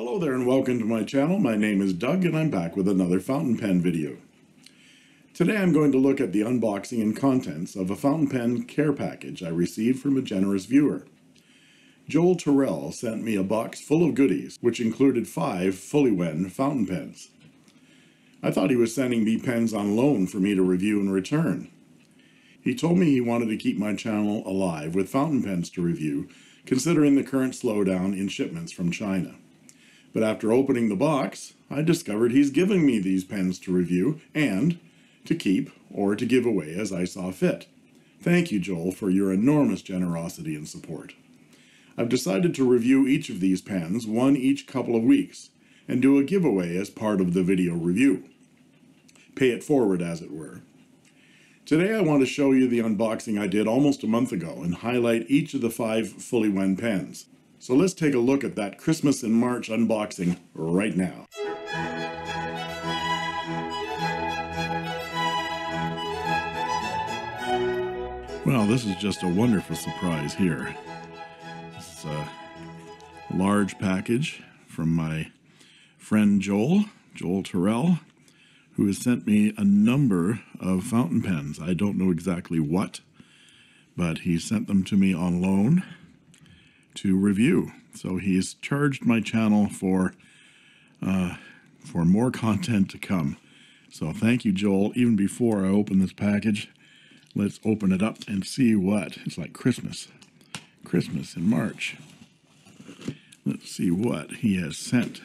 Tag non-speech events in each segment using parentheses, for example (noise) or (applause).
Hello there and welcome to my channel. My name is Doug and I'm back with another fountain pen video. Today I'm going to look at the unboxing and contents of a fountain pen care package I received from a generous viewer. Joel Turrell sent me a box full of goodies, which included five Fuliwen fountain pens. I thought he was sending me pens on loan for me to review and return. He told me he wanted to keep my channel alive with fountain pens to review, considering the current slowdown in shipments from China. But after opening the box, I discovered he's giving me these pens to review and to keep or to give away as I saw fit. Thank you, Joel, for your enormous generosity and support. I've decided to review each of these pens, one each couple of weeks, and do a giveaway as part of the video review. Pay it forward, as it were. Today I want to show you the unboxing I did almost a month ago and highlight each of the five Fuliwen pens. So let's take a look at that Christmas in March unboxing right now. Well, this is just a wonderful surprise here. This is a large package from my friend Joel, Joel Turrell, who has sent me a number of fountain pens. I don't know exactly what, but he sent them to me on loan to review. So he's charged my channel for uh, for more content to come. So thank you, Joel. Even before I open this package, let's open it up and see what it's like Christmas. Christmas in March. Let's see what he has sent.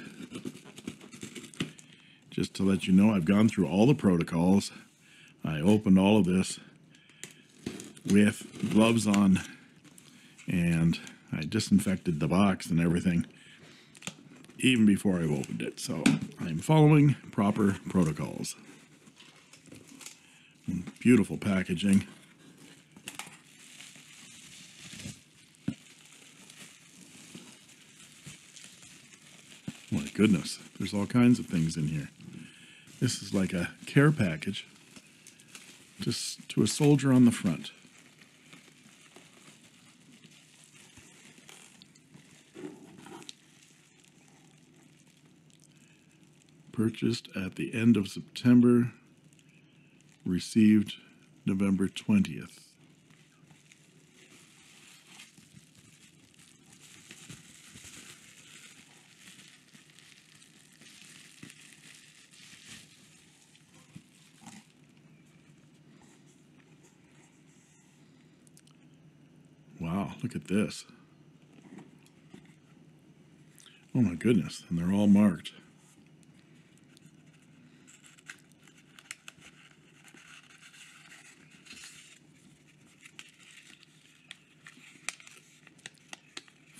Just to let you know, I've gone through all the protocols. I opened all of this with gloves on and I disinfected the box and everything even before I opened it. So I'm following proper protocols. Beautiful packaging. My goodness, there's all kinds of things in here. This is like a care package just to a soldier on the front. Purchased at the end of September, received November 20th. Wow, look at this. Oh my goodness, and they're all marked.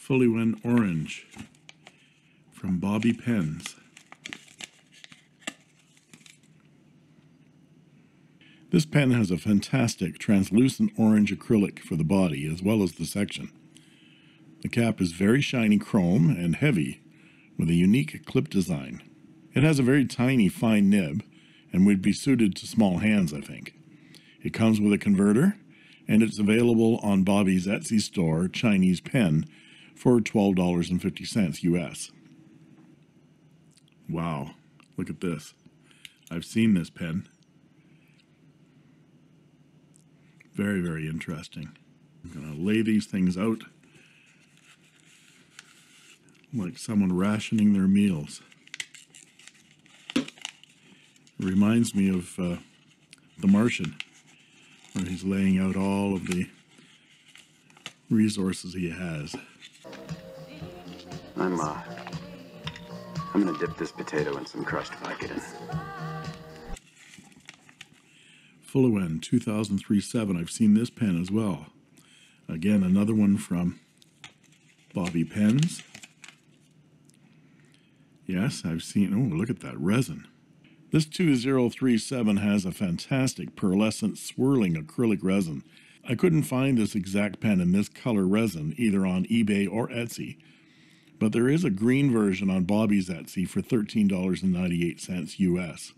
Fuliwen Orange from Bobby Pens. This pen has a fantastic translucent orange acrylic for the body as well as the section. The cap is very shiny chrome and heavy with a unique clip design. It has a very tiny fine nib and would be suited to small hands I think. It comes with a converter and it's available on Bobby's Etsy store Chinese Pen for $12.50 US. Wow, look at this. I've seen this pen. Very, very interesting. I'm going to lay these things out like someone rationing their meals. It reminds me of uh, The Martian, where he's laying out all of the resources he has. I'm, uh, I'm gonna dip this potato in some crushed Vicodin. Fuliwen 2003-7. I've seen this pen as well. Again, another one from Bobby Pens. Yes, I've seen, oh, look at that resin. This 2037 has a fantastic pearlescent swirling acrylic resin. I couldn't find this exact pen in this color resin either on eBay or Etsy, but there is a green version on Bobby's Etsy for $13.98 US.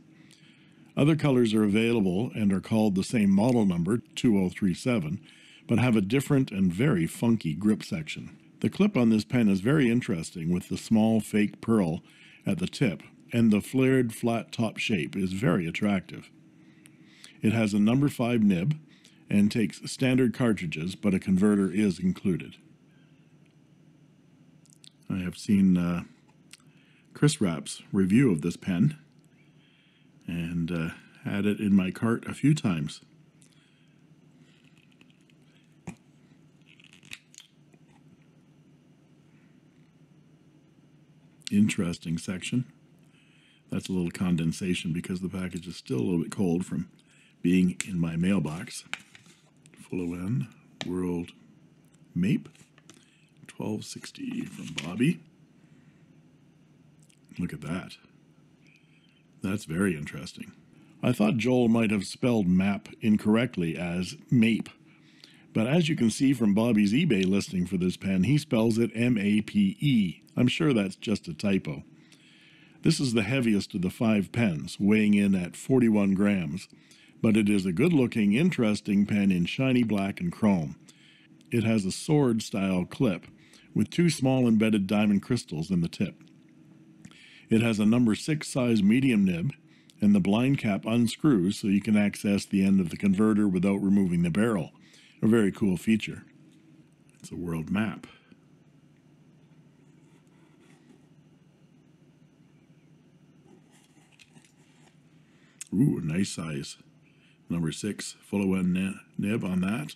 Other colors are available and are called the same model number, 2037, but have a different and very funky grip section. The clip on this pen is very interesting with the small fake pearl at the tip, and the flared flat top shape is very attractive. It has a number 5 nib and takes standard cartridges, but a converter is included. I have seen uh, Chris Rapp's review of this pen and uh, had it in my cart a few times. Interesting section. That's a little condensation because the package is still a little bit cold from being in my mailbox. Fuliwen World MAPE 1260 from Bobby. Look at that. That's very interesting. I thought Joel might have spelled map incorrectly as MAPE, but as you can see from Bobby's eBay listing for this pen, he spells it M A P E. I'm sure that's just a typo. This is the heaviest of the five pens, weighing in at 41 grams, but it is a good looking, interesting pen in shiny black and chrome. It has a sword style clip with two small embedded diamond crystals in the tip. It has a number 6 size medium nib, and the blind cap unscrews so you can access the end of the converter without removing the barrel. A very cool feature. It's a world map. Ooh, nice size. Number six, full of nib on that.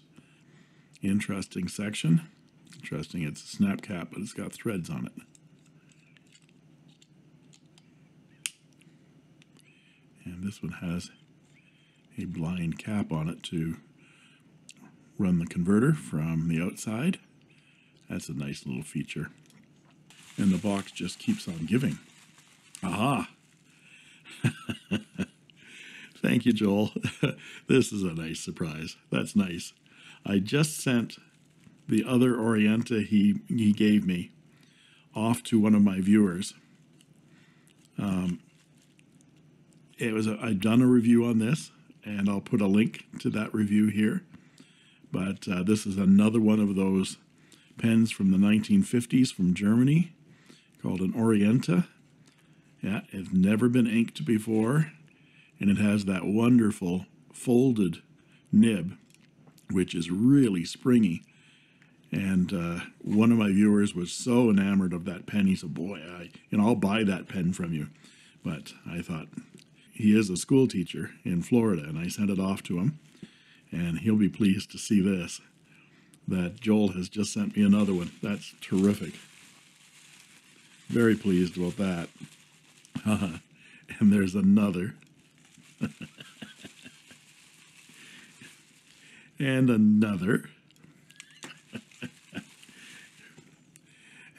Interesting section. Interesting, it's a snap cap, but it's got threads on it. And this one has a blind cap on it to run the converter from the outside. That's a nice little feature. And the box just keeps on giving. Aha! (laughs) Thank you, Joel. (laughs) this is a nice surprise. That's nice. I just sent the other Orienta he, he gave me off to one of my viewers. Um, it was a, I'd done a review on this, and I'll put a link to that review here. But uh, this is another one of those pens from the 1950s from Germany called an Orienta. Yeah, it's never been inked before and it has that wonderful folded nib, which is really springy. And uh, one of my viewers was so enamored of that pen, he said, "Boy, I, you know, I'll buy that pen from you." But I thought he is a school teacher in Florida, and I sent it off to him, and he'll be pleased to see this. That Joel has just sent me another one. That's terrific. Very pleased about that. (laughs) and there's another (laughs) and another.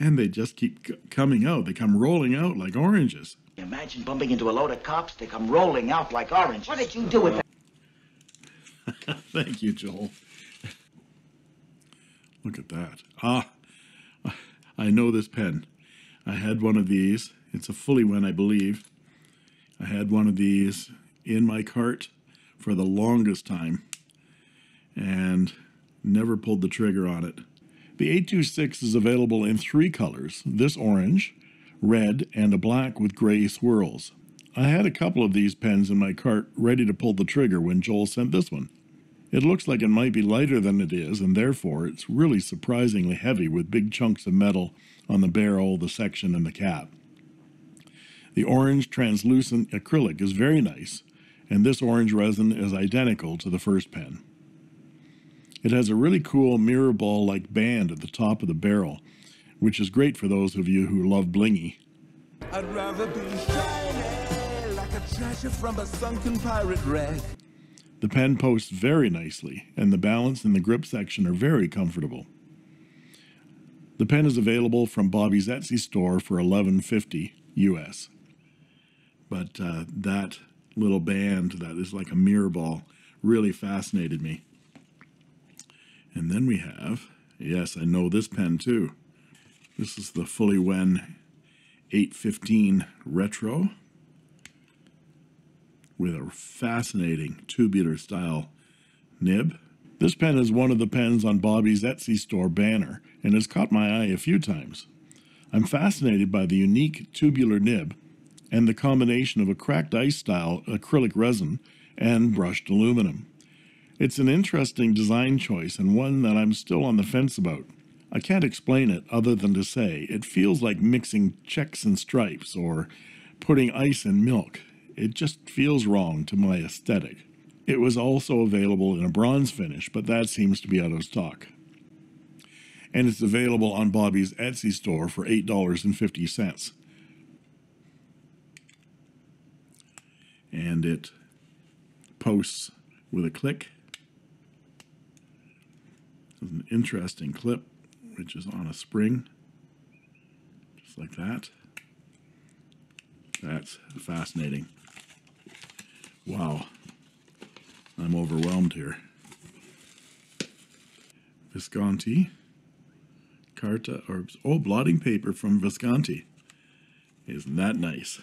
And they just keep coming out. They come rolling out like oranges. Imagine bumping into a load of cops. They come rolling out like oranges. What did you do with that? (laughs) Thank you, Joel. Look at that. Ah, I know this pen. I had one of these. It's a Fuliwen, I believe. I had one of these in my cart for the longest time and never pulled the trigger on it. The 826 is available in three colors this orange, red, and a black with gray swirls. I had a couple of these pens in my cart ready to pull the trigger when Joel sent this one. It looks like it might be lighter than it is, and therefore it's really surprisingly heavy with big chunks of metal on the barrel, the section, and the cap. The orange translucent acrylic is very nice, and this orange resin is identical to the first pen. It has a really cool mirror ball like band at the top of the barrel, which is great for those of you who love blingy. I'd rather be shiny like a treasure from a sunken pirate wreck. The pen posts very nicely, and the balance and the grip section are very comfortable. The pen is available from Bobby's Etsy store for $11.50 US. But uh, that little band that is like a mirror ball really fascinated me. And then we have, yes, I know this pen too. This is the Fuliwen 815 Retro with a fascinating tubular style nib. This pen is one of the pens on Bobby's Etsy store banner and has caught my eye a few times. I'm fascinated by the unique tubular nib and the combination of a cracked ice style acrylic resin and brushed aluminum. It's an interesting design choice and one that I'm still on the fence about. I can't explain it other than to say it feels like mixing checks and stripes or putting ice in milk. It just feels wrong to my aesthetic. It was also available in a bronze finish, but that seems to be out of stock. And it's available on Bobby's Etsy store for $8.50. And it posts with a click. There's an interesting clip, which is on a spring, just like that. That's fascinating. Wow. I'm overwhelmed here. Visconti. Carta, or, oh, blotting paper from Visconti. Isn't that nice?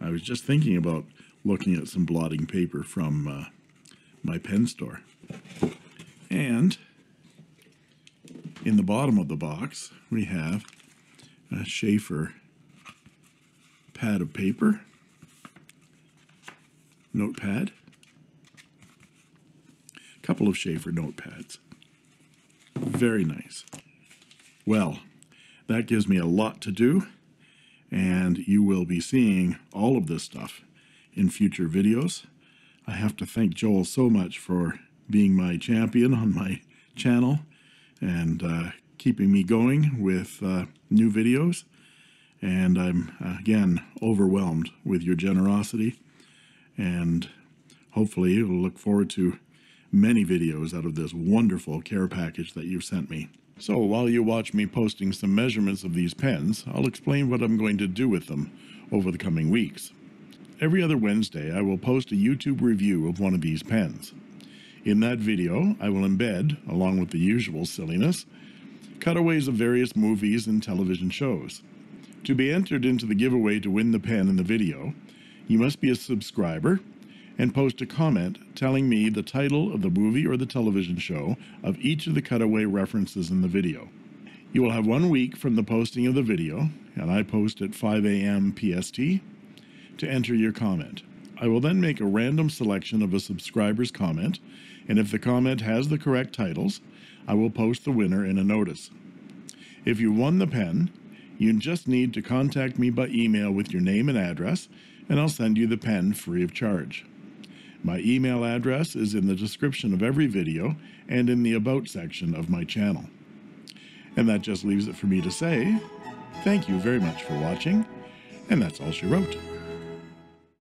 I was just thinking about looking at some blotting paper from uh, my pen store. And in the bottom of the box, we have a Schaefer pad of paper, notepad, a couple of Schaefer notepads. Very nice. Well, that gives me a lot to do, and you will be seeing all of this stuff in future videos. I have to thank Joel so much for being my champion on my channel and uh, keeping me going with uh, new videos. And I'm, again, overwhelmed with your generosity. And hopefully, we'll look forward to many videos out of this wonderful care package that you've sent me. So while you watch me posting some measurements of these pens, I'll explain what I'm going to do with them over the coming weeks. Every other Wednesday, I will post a YouTube review of one of these pens. In that video, I will embed, along with the usual silliness, cutaways of various movies and television shows. To be entered into the giveaway to win the pen in the video, you must be a subscriber and post a comment telling me the title of the movie or the television show of each of the cutaway references in the video. You will have one week from the posting of the video, and I post at 5 a.m. PST, to enter your comment. I will then make a random selection of a subscriber's comment, and if the comment has the correct titles, I will post the winner in a notice. If you won the pen, you just need to contact me by email with your name and address, and I'll send you the pen free of charge. My email address is in the description of every video and in the About section of my channel. And that just leaves it for me to say, thank you very much for watching, and that's all she wrote.